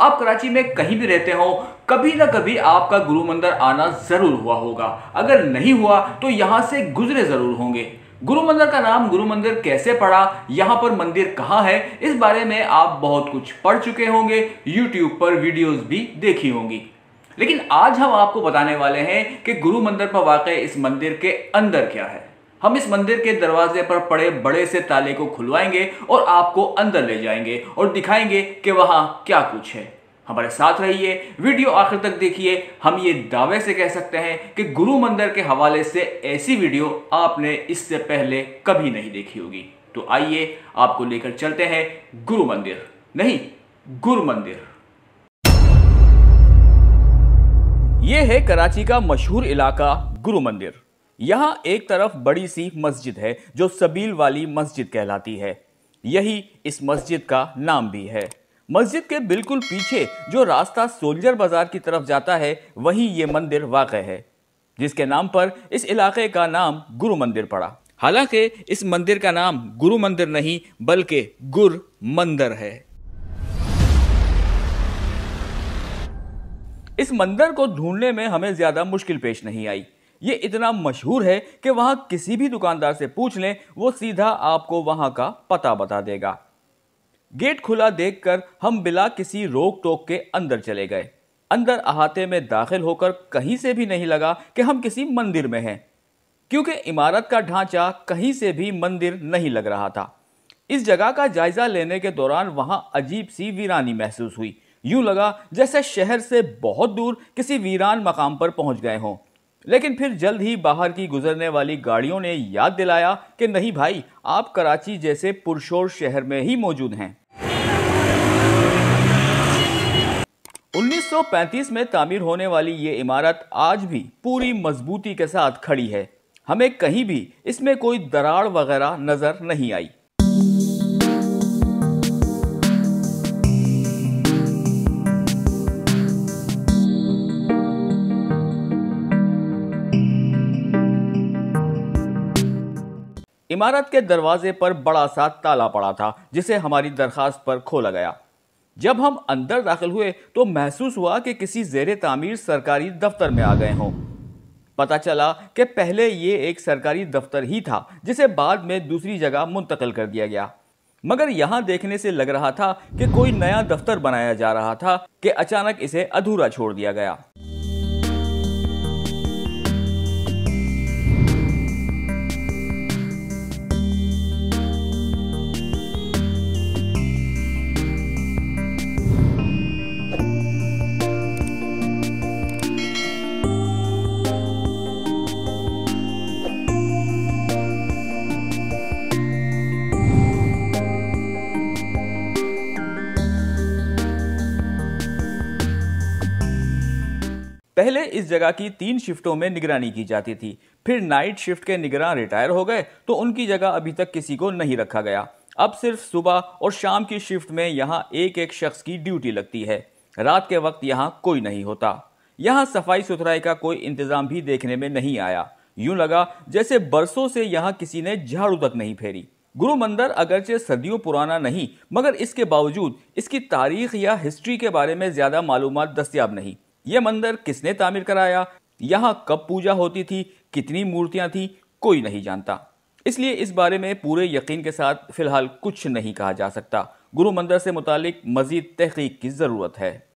आप कराची में कहीं भी रहते हो, कभी ना कभी आपका गुरु मंदिर आना ज़रूर हुआ होगा। अगर नहीं हुआ तो यहाँ से गुजरे ज़रूर होंगे। गुरु मंदिर का नाम गुरु मंदिर कैसे पड़ा, यहाँ पर मंदिर कहाँ है, इस बारे में आप बहुत कुछ पढ़ चुके होंगे यूट्यूब पर वीडियोस भी देखी होंगी। लेकिन आज हम आपको बताने वाले हैं कि गुरु मंदिर पर वाकई इस मंदिर के अंदर क्या है। हम इस मंदिर के दरवाजे पर पड़े बड़े से ताले को खुलवाएँगे और आपको अंदर ले जाएँगे और दिखाएँगे कि वहाँ क्या कुछ है। हमारे साथ रहिए, वीडियो आखिर तक देखिए। हम ये दावे से कह सकते हैं कि गुरु मंदिर के हवाले से ऐसी वीडियो आपने इससे पहले कभी नहीं देखी होगी। तो आइए, आपको लेकर चलते हैं गुरु मंदिर। नहीं, गुरु मंदिर। ये है कराची का मशहूर इलाका, गुरु मंदिर। यहाँ एक तरफ़ बड़ी सी मस्जिद है, जो सबील वाली मस्जिद कहलाती है। यही इस मस्जिद का नाम भी है। मस्जिद के बिल्कुल पीछे जो रास्ता सोल्जर बाज़ार की तरफ़ जाता है, वही ये मंदिर वाक़ है, जिसके नाम पर इस इलाके का नाम गुरु मंदिर पड़ा। हालाँकि इस मंदिर का नाम गुरु मंदिर नहीं, बल्कि गुर मंदिर है। इस मंदिर को ढूँढने में हमें ज़्यादा मुश्किल पेश नहीं आई। ये इतना मशहूर है कि वहाँ किसी भी दुकानदार से पूछ लें, वो सीधा आपको वहाँ का पता बता देगा। गेट खुला देखकर हम बिला किसी रोक टोक के अंदर चले गए। अंदर अहाते में दाखिल होकर कहीं से भी नहीं लगा कि हम किसी मंदिर में हैं, क्योंकि इमारत का ढांचा कहीं से भी मंदिर नहीं लग रहा था। इस जगह का जायजा लेने के दौरान वहाँ अजीब सी वीरानी महसूस हुई। यूँ लगा जैसे शहर से बहुत दूर किसी वीरान मकाम पर पहुँच गए हों। लेकिन फिर जल्द ही बाहर की गुजरने वाली गाड़ियों ने याद दिलाया कि नहीं भाई, आप कराची जैसे पुरशोर शहर में ही मौजूद हैं। 1935 में तामीर होने वाली ये इमारत आज भी पूरी मजबूती के साथ खड़ी है। हमें कहीं भी इसमें कोई दरार वगैरह नज़र नहीं आई। इमारत के दरवाजे पर बड़ा सा ताला पड़ा था, जिसे हमारी दरखास्त पर खोला गया। जब हम अंदर दाखिल हुए तो महसूस हुआ कि किसी जेर तामीर सरकारी दफ्तर में आ गए हों। पता चला कि पहले ये एक सरकारी दफ्तर ही था, जिसे बाद में दूसरी जगह मुंतकल कर दिया गया। मगर यहाँ देखने से लग रहा था कि कोई नया दफ्तर बनाया जा रहा था कि अचानक इसे अधूरा छोड़ दिया गया। पहले इस जगह की तीन शिफ्टों में निगरानी की जाती थी। फिर नाइट शिफ्ट के निगरान रिटायर हो गए तो उनकी जगह अभी तक किसी को नहीं रखा गया। अब सिर्फ़ सुबह और शाम की शिफ्ट में यहाँ एक एक शख्स की ड्यूटी लगती है। रात के वक्त यहाँ कोई नहीं होता। यहाँ सफ़ाई सुथराई का कोई इंतज़ाम भी देखने में नहीं आया। यूँ लगा जैसे बरसों से यहाँ किसी ने झाड़ू तक नहीं फेरी। गुरु मंदिर अगरचे सदियों पुराना नहीं, मगर इसके बावजूद इसकी तारीख या हिस्ट्री के बारे में ज़्यादा मालूम दस्तियाब नहीं। यह मंदिर किसने तामीर कराया? यहाँ कब पूजा होती थी? कितनी मूर्तियाँ थी? कोई नहीं जानता। इसलिए इस बारे में पूरे यकीन के साथ फ़िलहाल कुछ नहीं कहा जा सकता। गुरु मंदिर से मुतालिक मजीद तहकीक की ज़रूरत है।